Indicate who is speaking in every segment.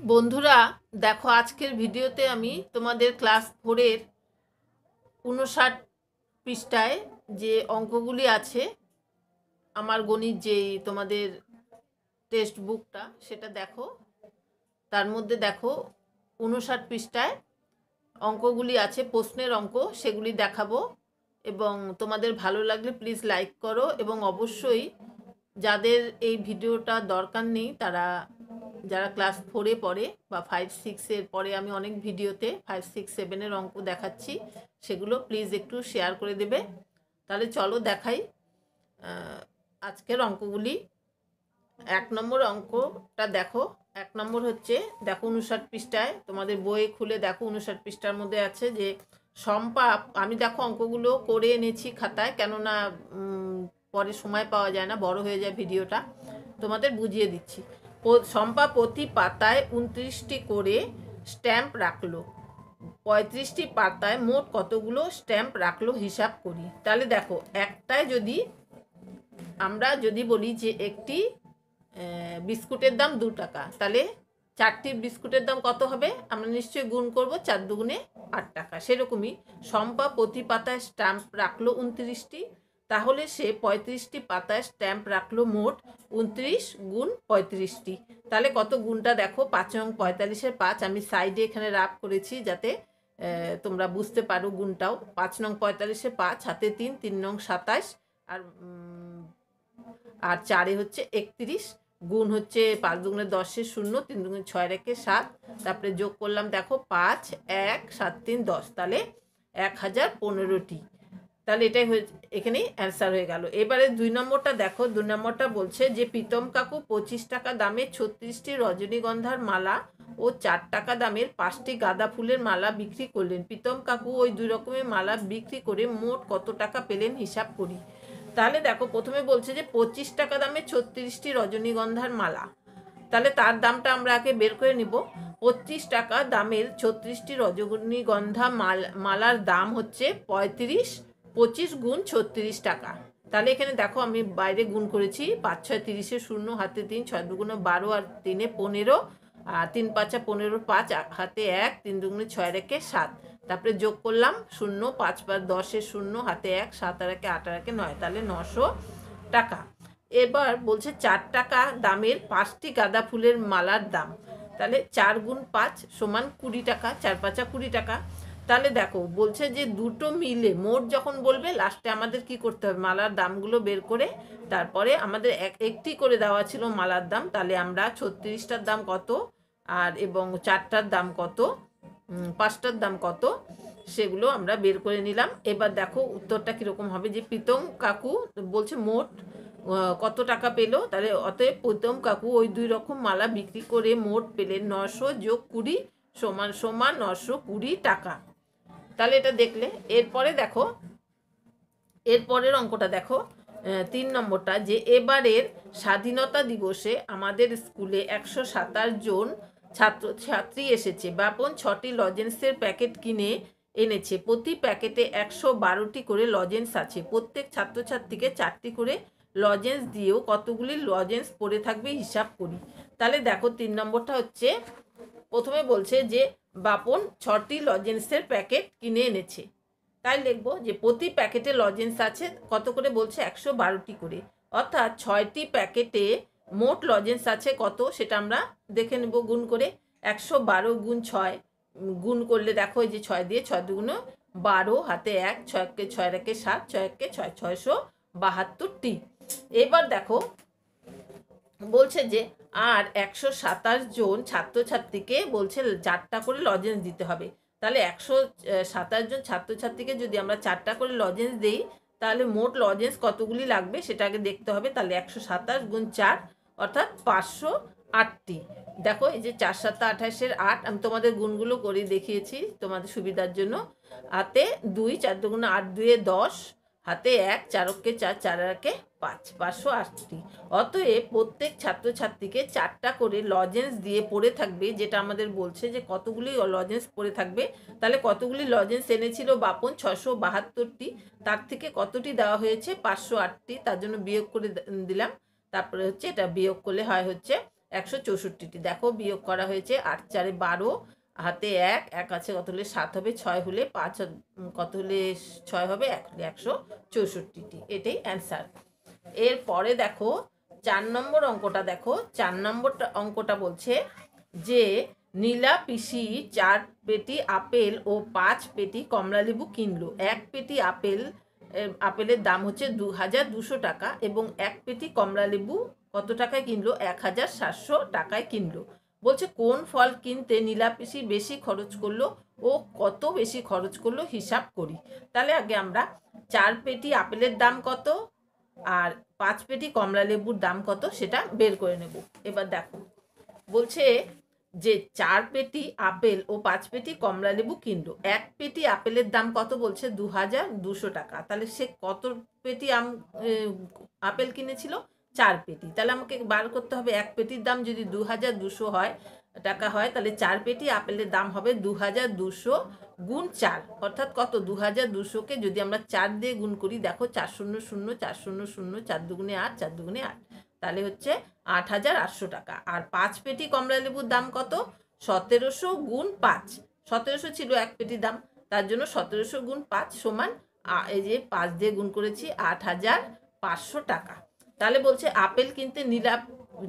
Speaker 1: বন্ধুরা, দেখো আজকের ভিডিওতে আমি তোমাদের ক্লাস ফোরের উনষাট পৃষ্ঠায় যে অঙ্কগুলি আছে, আমার গণিত যেই তোমাদের টেক্সট বুকটা, সেটা দেখো। তার মধ্যে দেখো উনষাট পৃষ্ঠায় অঙ্কগুলি আছে, প্রশ্নের অঙ্ক, সেগুলি দেখাবো। এবং তোমাদের ভালো লাগলে প্লিজ লাইক করো এবং অবশ্যই যাদের এই ভিডিওটা দরকার নেই, তারা যারা ক্লাস ফোরে পড়ে বা ফাইভ সিক্সের পরে আমি অনেক ভিডিওতে ফাইভ সিক্স সেভেনের অঙ্ক দেখাচ্ছি, সেগুলো প্লিজ একটু শেয়ার করে দেবে। তাহলে চলো দেখাই আজকের অঙ্কগুলি। এক নম্বর অঙ্কটা দেখো, এক নম্বর হচ্ছে দেখো উনষাট পৃষ্ঠায়, তোমাদের বইয়ে খুলে দেখো উনষাট পৃষ্ঠার মধ্যে আছে যে সম্পা, আমি দেখো অঙ্কগুলো করে এনেছি খাতায়, কেননা পরে সময় পাওয়া যায় না, বড় হয়ে যায় ভিডিওটা তোমাদের বুঝিয়ে দিচ্ছি। শম্পা প্রতি পাতায় উনত্রিশটি করে স্ট্যাম্প রাখল। পঁয়ত্রিশটি পাতায় মোট কতগুলো স্ট্যাম্প রাখল হিসাব করি। তাহলে দেখো, একটায় যদি আমরা যদি বলি যে একটি বিস্কুটের দাম দু টাকা, তাহলে চারটি বিস্কুটের দাম কত হবে? আমরা নিশ্চয়ই গুণ করব চার দুগুণে আট টাকা। সেরকমই শম্পা প্রতি পাতায় স্ট্যাম্প রাখল উনত্রিশটি তাহলে সে পঁয়ত্রিশটি পাতায় স্ট্যাম্প রাখল মোট উনত্রিশ গুণ পঁয়ত্রিশটি। তাহলে কত গুণটা দেখো? পাঁচ নং পঁয়তাল্লিশের পাঁচ। আমি সাইডে এখানে রাপ করেছি যাতে তোমরা বুঝতে পারো গুণটাও। পাঁচ নং পঁয়তাল্লিশে পাঁচ, হাতে তিন তিন নং সাতাশ, আর আর চারে হচ্ছে একত্রিশ। গুণ হচ্ছে পাঁচ দুগুণে দশে শূন্য, তিন দুগুণে ছয় রেখে সাত। তারপরে যোগ করলাম দেখো পাঁচ, এক, সাত, তিন, দশ। তাহলে এক হাজার পনেরোটি। তাহলে এটাই হয়ে, এখানেই অ্যান্সার হয়ে গেল। এবারে দুই নম্বরটা দেখো, দুই নম্বরটা বলছে যে, প্রীতম কাকু পঁচিশ টাকা দামে ছত্রিশটি রজনীগন্ধার মালা ও চার টাকা দামের পাঁচটি গাঁদা ফুলের মালা বিক্রি করলেন। প্রীতম কাকু ওই দুই রকমের মালা বিক্রি করে মোট কত টাকা পেলেন হিসাব করি। তাহলে দেখো, প্রথমে বলছে যে, পঁচিশ টাকা দামে ছত্রিশটি রজনীগন্ধার মালা। তাহলে তার দামটা আমরা আগে বের করে নিব। পঁচিশ টাকা দামের ছত্রিশটি রজনীগন্ধা মাল, মালার দাম হচ্ছে পঁয়ত্রিশ পঁচিশ গুণ ছত্রিশ টাকা। তাহলে এখানে দেখো আমি বাইরে গুণ করেছি, পাঁচ ছয় তিরিশে শূন্য, হাতে তিন, ছয় দুগুণে বারো, আর তিনে পনেরো, আর তিন পাঁচা পনেরো, পাঁচ হাতে এক, তিন দুগুণে ছয় রেখে সাত। তারপরে যোগ করলাম, শূন্য, পাঁচ পাঁচ দশে শূন্য, হাতে এক, সাত, আর একে আট, আর একে নয়, তাহলে নশো টাকা। এবার বলছে চার টাকা দামের পাঁচটি গাঁদা ফুলের মালার দাম। তাহলে চার গুণ পাঁচ সমান কুড়ি টাকা, চার পাঁচা কুড়ি টাকা। তাহলে দেখো, বলছে যে দুটো মিলে মোট যখন বলবে লাস্টে আমাদের কি করতে হবে? মালার দামগুলো বের করে তারপরে আমাদের এক, একটি করে দেওয়া ছিল মালার দাম, তাহলে আমরা ছত্রিশটার দাম কত? আর এবং চারটার দাম কত? পাঁচটার দাম কত? সেগুলো আমরা বের করে নিলাম। এবার দেখো উত্তরটা কীরকম হবে যে প্রীতম কাকু বলছে মোট কত টাকা পেল? তাহলে অতএব প্রীতম কাকু ওই দুই রকম মালা বিক্রি করে মোট পেলেন নশো যোগ কুড়ি সমান সমান নশো কুড়ি টাকা। তাহলে এটা দেখলে, এরপরে দেখো, এরপরের অঙ্কটা দেখো তিন নম্বরটা, যে এবারের স্বাধীনতা দিবসে আমাদের স্কুলে একশো সাতাশ জন ছাত্র, ছাত্রী এসেছে। বাপন ছটি লজেন্সের প্যাকেট কিনে এনেছে। প্রতি প্যাকেটে একশো বারোটি করে লজেন্স আছে। প্রত্যেক ছাত্রছাত্রীকে চারটি করে লজেন্স দিয়েও কতগুলি লজেন্স পড়ে থাকবে হিসাব করি। তাহলে দেখো, তিন নম্বরটা হচ্ছে, প্রথমে বলছে যে বাপন ছটি লজেন্সের প্যাকেট কিনে এনেছে। তাই লিখব যে প্রতি প্যাকেটে লজেন্স আছে, কত করে বলছে? একশো বারোটি করে। অর্থাৎ ছয়টি প্যাকেটে মোট লজেন্স আছে কত? সেটা আমরা দেখে নেব গুণ করে। একশো বারো গুণ ছয়, গুণ করলে দেখো যে ছয় দিয়ে ছয় দুগুণ বারো, হাতে এক ছয়কে ছয় রেখে সাত ছয়কে ছয়, ছয়শো বাহাত্তরটি। এবার দেখো, বলছে যে আর একশো সাতাশ জন ছাত্রছাত্রীকে বলছে চারটা করে লজেন্স দিতে হবে। তাহলে একশো সাতাশ জন ছাত্রছাত্রীকে যদি আমরা চারটা করে লজেন্স দিই, তাহলে মোট লজেন্স কতগুলি লাগবে সেটা আগে দেখতে হবে। তাহলে একশো সাতাশ গুণ চার, অর্থাৎ পাঁচশো আটটি। দেখো, এই যে চার সাতটা আঠাশের আট, আমি তোমাদের গুণগুলো করে দেখিয়েছি তোমাদের সুবিধার জন্য। হাতে দুই, চার দুগুণ আট দুয়ে দশ হাতে এক, চারককে চার চার একে পাঁচ, পাঁচশো আটটি। অতএব প্রত্যেক ছাত্রছাত্রীকে চারটা করে লজেন্স দিয়ে পড়ে থাকবে, যেটা আমাদের বলছে যে কতগুলি লজেন্স পড়ে থাকবে। তাহলে কতগুলি লজেন্স এনেছিল বাপন? ছশো বাহাত্তরটি। তার থেকে কতটি দেওয়া হয়েছে? পাঁচশো আটটি। তার জন্য বিয়োগ করে দিলাম। তারপরে হচ্ছে এটা বিয়োগ করলে হয় হচ্ছে একশো চৌষট্টিটি। দেখো বিয়োগ করা হয়েছে আট চারে বারো। হাতে এক এক আছে কত হলে সাত হবে, ছয় হলে পাঁচ কত হলে ছয় হবে, এক হলে একশো চৌষট্টিটি। এটাই অ্যান্সার। এরপরে দেখো, চার নম্বর অঙ্কটা দেখো, চার নম্বরটা অঙ্কটা বলছে যে, নীলা পিসি চার পেটি আপেল ও পাঁচ পেটি কমলালেবু কিনলো। এক পেটি আপেল আপেলের দাম হচ্ছে দু হাজার দুশো টাকা এবং এক পেটি কমলালেবু কত টাকায় কিনলো? এক হাজার সাতশো টাকায় কিনলো। বলছে, কোন ফল কিনতে নীলা পিসি বেশি খরচ করল ও কত বেশি খরচ করল হিসাব করি। তাহলে আগে আমরা চার পেটি আপেলের দাম কত আর পাঁচ পেটি কমলা লেবুর দাম কত সেটা বের করে নেব। এবার দেখো, বলছে যে চার পেটি আপেল ও পাঁচ পেটি কমলা লেবু কিনলো, এক পেটি আপেলের দাম কত বলছে? দু হাজার দুশো টাকা। তাহলে সে কত পেটি আম আপেল কিনেছিল? চার পেটি। তাহলে আমাকে বার করতে হবে এক পেটির দাম যদি দু হাজার দুশো হয়, টাকা হয়, তাহলে চার পেটি, আপেলের দাম হবে দু হাজার দুশো গুণ চার। অর্থাৎ কত? দু হাজার দুশোকে যদি আমরা চার দিয়ে গুণ করি, দেখো চার শূন্য শূন্য চার শূন্য শূন্য চার দুগুণে আট চার দুগুণে আট। তাহলে হচ্ছে আট হাজার আটশো টাকা। আর পাঁচ পেটি কমলা লেবুর দাম কত? সতেরোশো গুণ পাঁচ। সতেরোশো ছিল এক পেটির দাম। তার জন্য সতেরোশো গুণ পাঁচ সমান এই যে পাঁচ দিয়ে গুণ করেছি আট হাজার পাঁচশো টাকা। তাহলে বলছে আপেল কিনতে নীলা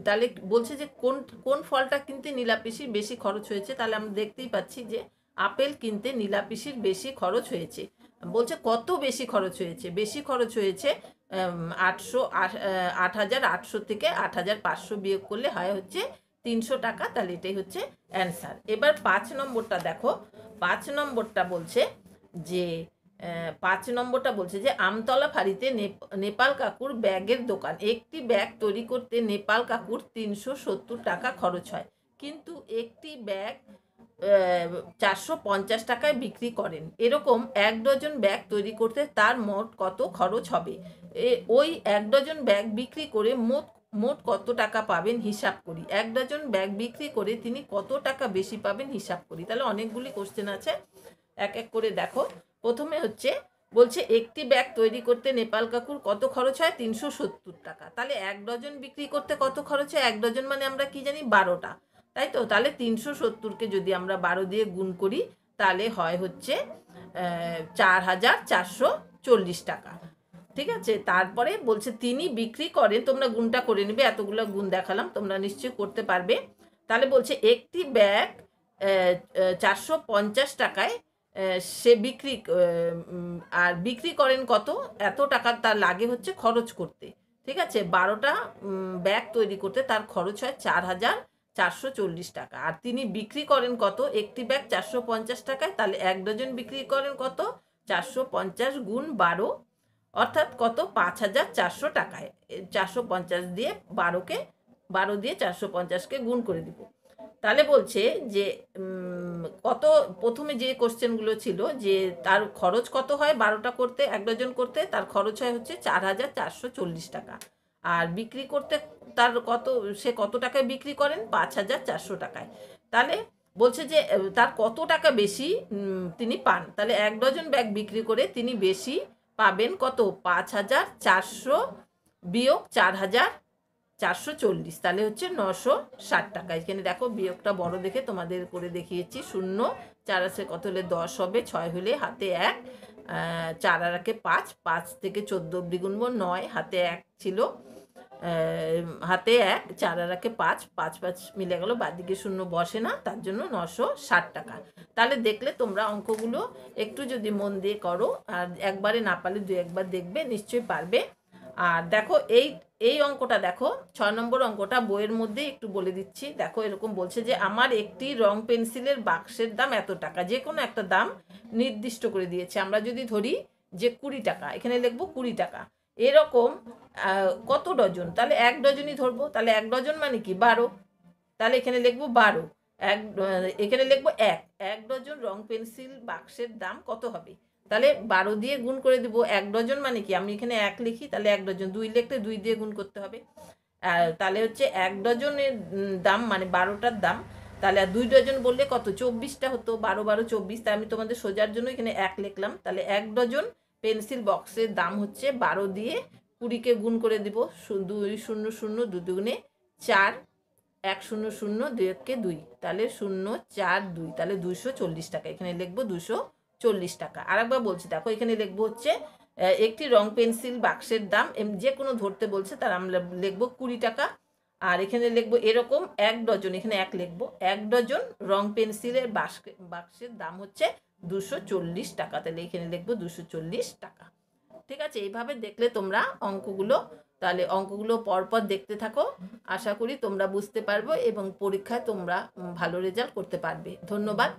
Speaker 1: তাহলে বলছে যে কোন কোন ফলটা কিনতে নীলাপিসির বেশি খরচ হয়েছে, তাহলে আমরা দেখতেই পাচ্ছি যে আপেল কিনতে নীলাপিসির বেশি খরচ হয়েছে। বলছে কত বেশি খরচ হয়েছে? বেশি খরচ হয়েছে আটশো আট হাজার আটশো থেকে আট হাজার পাঁচশো বিয়োগ করলে হয় হচ্ছে তিনশো টাকা, তাহলে এটাই হচ্ছে অ্যান্সার। এবার পাঁচ নম্বরটা দেখো, পাঁচ নম্বরটা বলছে যে পাঁচ নম্বরটা বলছে যে, আমতলা ফাঁড়িতে নেপ- নেপাল কাকুর ব্যাগের দোকান। একটি ব্যাগ তৈরি করতে নেপাল কাকুর তিনশো সত্তর টাকা খরচ হয়। কিন্তু একটি ব্যাগ চারশো পঞ্চাশ টাকায় বিক্রি করেন। এরকম এক ডজন ব্যাগ তৈরি করতে তার মোট কত খরচ হবে? ওই এক ডজন ব্যাগ বিক্রি করে মোট মোট কত টাকা পাবেন হিসাব করি। এক ডজন ব্যাগ বিক্রি করে তিনি কত টাকা বেশি পাবেন হিসাব করি। তাহলে অনেকগুলি কোশ্চেন আছে। এক এক করে দেখো। প্রথমে হচ্ছে বলছে, একটি ব্যাগ তৈরি করতে নেপাল কাকুর কত খরচ হয়? তিনশো সত্তর টাকা। তাহলে এক ডজন বিক্রি করতে কত খরচ হয়? এক ডজন মানে আমরা কি জানি? বারোটা। তাই তো? তাহলে তিনশো সত্তরকে যদি আমরা বারো দিয়ে গুণ করি, তাহলে হয় হচ্ছে চার হাজার চারশো চল্লিশ টাকা। ঠিক আছে? তারপরে বলছে, তিনি বিক্রি করেন। তোমরা গুণটা করে নেবে, এতগুলো গুণ দেখালাম, তোমরা নিশ্চয়ই করতে পারবে। তাহলে বলছে, একটি ব্যাগ চারশো পঞ্চাশ টাকায় সে বিক্রি আর বিক্রি করেন কত? এত টাকা তার লাগে হচ্ছে খরচ করতে। ঠিক আছে? বারোটা ব্যাগ তৈরি করতে তার খরচ হয় চার হাজার চারশো চল্লিশ টাকা। আর তিনি বিক্রি করেন কত? একটি ব্যাগ চারশো পঞ্চাশ টাকায়, তাহলে এক ডজন বিক্রি করেন কত? চারশো পঞ্চাশ গুণ বারো, অর্থাৎ কত? পাঁচ হাজার চারশো টাকায়। চারশো পঞ্চাশ দিয়ে বারোকে, বারো দিয়ে চারশো পঞ্চাশকে গুণ করে দিব। তাহলে বলছে যে কত প্রথমে যে কোশ্চেনগুলো ছিল যে তার খরচ কত হয় বারোটা করতে, এক ডজন করতে, তার খরচ হয় হচ্ছে চার হাজার চারশো চল্লিশ টাকা। আর বিক্রি করতে তার কত, সে কত টাকায় বিক্রি করেন? পাঁচ হাজার চারশো টাকায়। তাহলে বলছে যে তার কত টাকা বেশি তিনি পান? তাহলে এক ডজন ব্যাগ বিক্রি করে তিনি বেশি পাবেন কত? পাঁচ হাজার চারশো বিয়োগ চার হাজার চারশো চল্লিশ, তাহলে হচ্ছে নশো ষাট টাকা। এখানে দেখো বিয়োগটা বড় দেখে তোমাদের করে দেখিয়েছি, শূন্য, চার আছে কত হলে দশ হবে, ছয় হলে হাতে এক চার আর একে পাঁচ পাঁচ থেকে চোদ্দ অব্দি গুনবো, নয়, হাতে এক ছিল হাতে এক, চার আর একে পাঁচ পাঁচ পাঁচ মিলে গেল, বাদিকে শূন্য বসে না, তার জন্য নশো ষাট টাকা। তাহলে দেখলে তোমরা অঙ্কগুলো একটু যদি মন দিয়ে করো, আর একবারে না পারলে দু একবার দেখবে, নিশ্চয়ই পারবে। আর দেখো এই এই অঙ্কটা দেখো, ছয় নম্বর অঙ্কটা বইয়ের মধ্যে একটু বলে দিচ্ছি। দেখো, এরকম বলছে যে, আমার একটি রং পেন্সিলের বাক্সের দাম এত টাকা। যে কোনো একটা দাম নির্দিষ্ট করে দিয়েছে। আমরা যদি ধরি যে কুড়ি টাকা, এখানে লিখব কুড়ি টাকা। এরকম কত ডজন? তাহলে এক ডজনই ধরবো। তাহলে এক ডজন মানে কি? বারো। তাহলে এখানে লিখব বারো। এক, এখানে লিখব এক। এক ডজন রং পেন্সিল বাক্সের দাম কত হবে? তাহলে বারো দিয়ে গুণ করে দিব এক ডজন মানে কি? আমি এখানে এক লিখি, তাহলে এক ডজন। দুই লিখতে দুই দিয়ে গুণ করতে হবে। তাহলে হচ্ছে এক ডজনের দাম মানে বারোটার দাম। তাহলে আর দুই ডজন বললে কত? চব্বিশটা হতো, বারো বারো, চব্বিশ। তাই আমি তোমাদের সোজার জন্য এখানে এক লিখলাম। তাহলে এক ডজন পেন্সিল বক্সের দাম হচ্ছে বারো দিয়ে কুড়িকে গুণ করে দিব। দুই শূন্য শূন্য দু দুগুণে চার, এক শূন্য শূন্য দুই এককে দুই। তাহলে শূন্য চার দুই। তাহলে দুশো চল্লিশ টাকা। এখানে লিখব দুশো চল্লিশ টাকা। আরেকবার বলছি, দেখো, এখানে লিখব হচ্ছে একটি রং পেন্সিল বাক্সের দাম যে কোনো ধরতে বলছে, তার আমরা লিখব কুড়ি টাকা। আর এখানে লিখব এরকম এক ডজন, এখানে এক লিখব, এক ডজন রং পেন্সিলের বাক্স- বাক্সের দাম হচ্ছে দুশো চল্লিশ টাকা। তাহলে এখানে লিখব দুশো চল্লিশ টাকা। ঠিক আছে, এইভাবে দেখলে তোমরা অঙ্কগুলো, তাহলে অঙ্কগুলো পরপর দেখতে থাকো। আশা করি তোমরা বুঝতে পারব এবং পরীক্ষায় তোমরা ভালো রেজাল্ট করতে পারবে। ধন্যবাদ।